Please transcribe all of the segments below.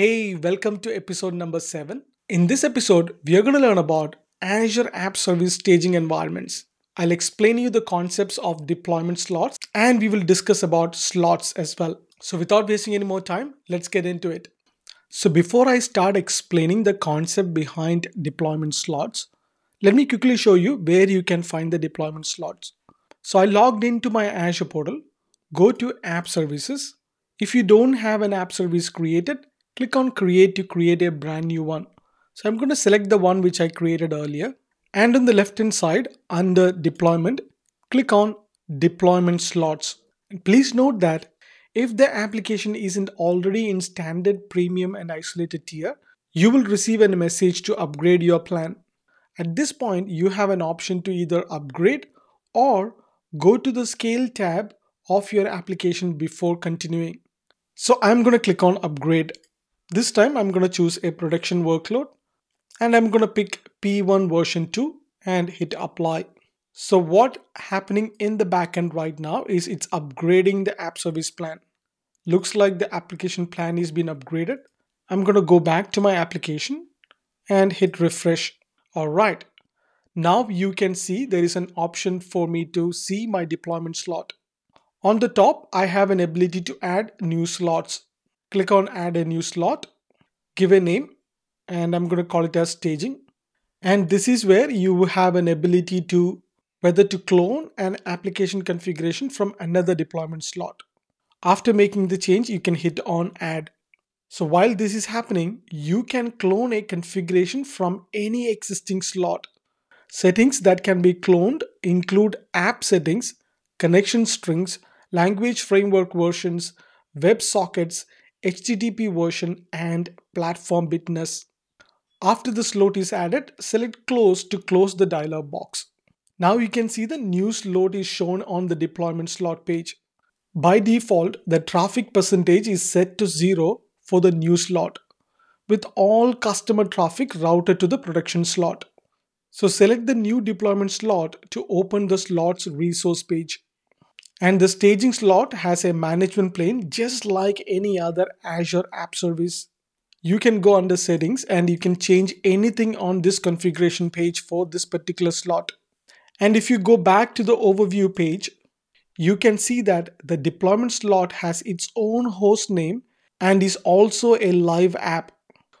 Hey, welcome to episode number 7. In this episode, we are going to learn about Azure App Service staging environments. I'll explain you the concepts of deployment slots and we will discuss about slots as well. So without wasting any more time, let's get into it. So before I start explaining the concept behind deployment slots, let me quickly show you where you can find the deployment slots. So I logged into my Azure portal, go to app services. If you don't have an app service created, click on create to create a brand new one. So I'm going to select the one which I created earlier. And on the left hand side under deployment, click on deployment slots. Please note that if the application isn't already in standard premium and isolated tier, you will receive a message to upgrade your plan. At this point, you have an option to either upgrade or go to the scale tab of your application before continuing. So I'm going to click on upgrade. This time I'm going to choose a production workload and I'm going to pick P1 version 2 and hit apply. So what happening in the backend right now is it's upgrading the app service plan. Looks like the application plan is being upgraded. I'm going to go back to my application and hit refresh. All right. Now you can see there is an option for me to see my deployment slot. On the top, I have an ability to add new slots. Click on add a new slot, give a name, and I'm going to call it as staging. And this is where you have an ability to whether to clone an application configuration from another deployment slot. After making the change, you can hit on add. So while this is happening, you can clone a configuration from any existing slot. Settings that can be cloned include app settings, connection strings, language framework versions, web sockets, HTTP version, and platform bitness. After the slot is added, select close to close the dialog box. Now you can see the new slot is shown on the deployment slot page. By default, the traffic percentage is set to 0 for the new slot, with all customer traffic routed to the production slot. So select the new deployment slot to open the slot's resource page. And the staging slot has a management plane just like any other Azure app service. You can go under settings and you can change anything on this configuration page for this particular slot. And if you go back to the overview page, you can see that the deployment slot has its own host name and is also a live app.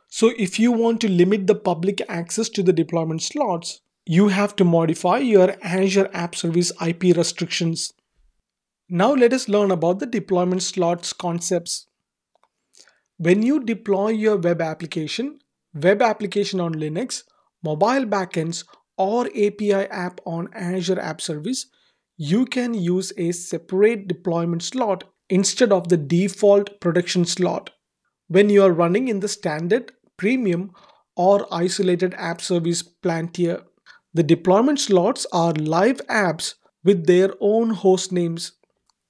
So if you want to limit the public access to the deployment slots, you have to modify your Azure App Service IP restrictions. Now let us learn about the deployment slots concepts. When you deploy your web application, web application on Linux, mobile backends, or API app on Azure App Service, you can use a separate deployment slot instead of the default production slot. When you are running in the standard, premium, or isolated app service plan tier, the deployment slots are live apps with their own host names.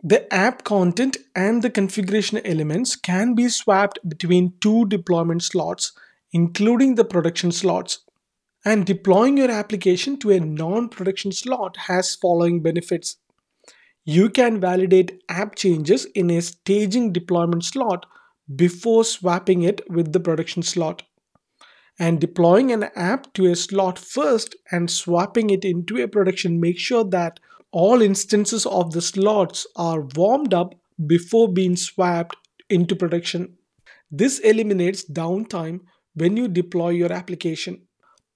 The app content and the configuration elements can be swapped between two deployment slots, including the production slots. And deploying your application to a non-production slot has following benefits. You can validate app changes in a staging deployment slot before swapping it with the production slot. And deploying an app to a slot first and swapping it into a production makes sure that all instances of the slots are warmed up before being swapped into production. This eliminates downtime when you deploy your application.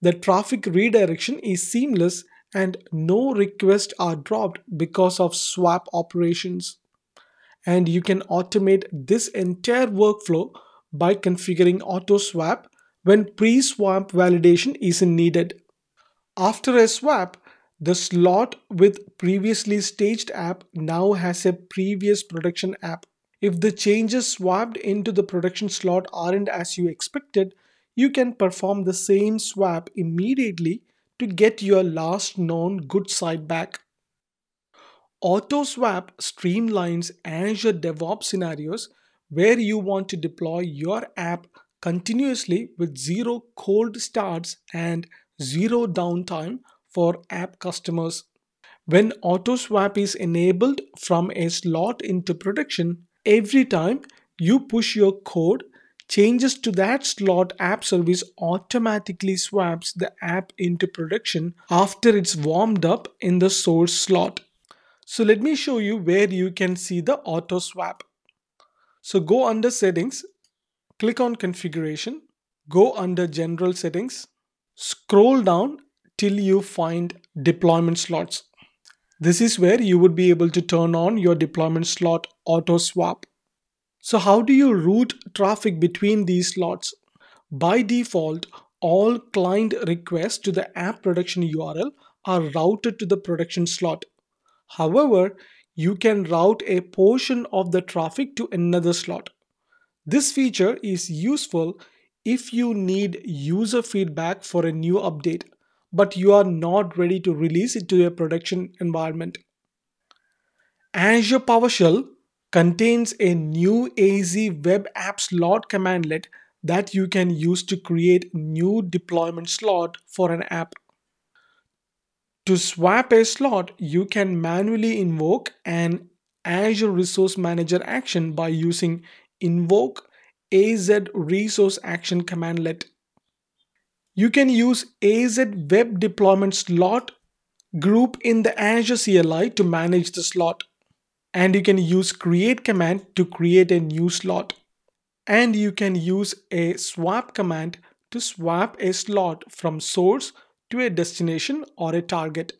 The traffic redirection is seamless and no requests are dropped because of swap operations. And you can automate this entire workflow by configuring auto swap when pre swap validation isn't needed. After a swap, the slot with previously staged app now has a previous production app. If the changes swapped into the production slot aren't as you expected, you can perform the same swap immediately to get your last known good side back. AutoSwap streamlines Azure DevOps scenarios where you want to deploy your app continuously with zero cold starts and zero downtime for app customers. When AutoSwap is enabled from a slot into production, every time you push your code, changes to that slot app service automatically swaps the app into production after it's warmed up in the source slot. So let me show you where you can see the auto swap. So go under settings, click on configuration, go under general settings, scroll down till you find deployment slots. This is where you would be able to turn on your deployment slot auto swap. So how do you route traffic between these slots? By default, all client requests to the app production URL are routed to the production slot. However, you can route a portion of the traffic to another slot. This feature is useful if you need user feedback for a new update, but you are not ready to release it to your production environment. Azure PowerShell contains a new AZ web app slot commandlet that you can use to create new deployment slot for an app. To swap a slot, you can manually invoke an Azure Resource Manager action by using invoke AZ Resource Action commandlet. You can use AZ Web Deployment Slot group in the Azure CLI to manage the slot and you can use create command to create a new slot and you can use a swap command to swap a slot from source to a destination or a target.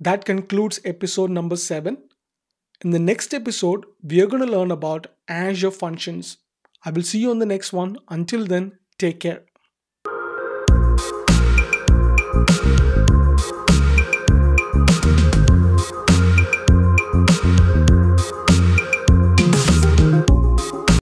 That concludes episode number 7. In the next episode, we are going to learn about Azure Functions. I will see you on the next one. Until then, take care. Thank you.